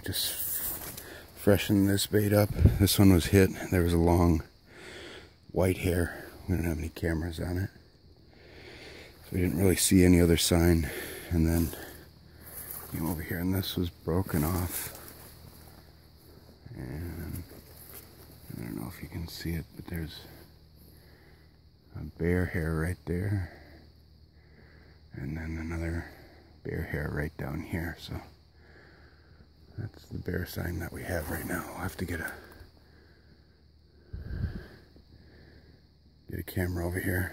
just freshen this bait up. This one was hit. There was a long white hair. We didn't have any cameras on it. So we didn't really see any other sign. And then came over here and this was broken off. And I don't know if you can see it, but there's a bear hair right there. And then another bear hair right down here. So that's the bear sign that we have right now. I'll have to get a get a camera over here